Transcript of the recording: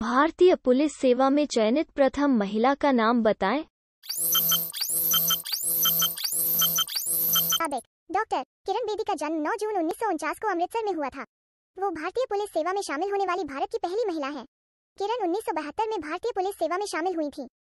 भारतीय पुलिस सेवा में चयनित प्रथम महिला का नाम बताएँ। अब डॉक्टर, किरण बेदी का जन्म 9 जून उन्नीस सौ उनचास को अमृतसर में हुआ था। वो भारतीय पुलिस सेवा में शामिल होने वाली भारत की पहली महिला है। किरण उन्नीस सौ बहत्तर में भारतीय पुलिस सेवा में शामिल हुई थी।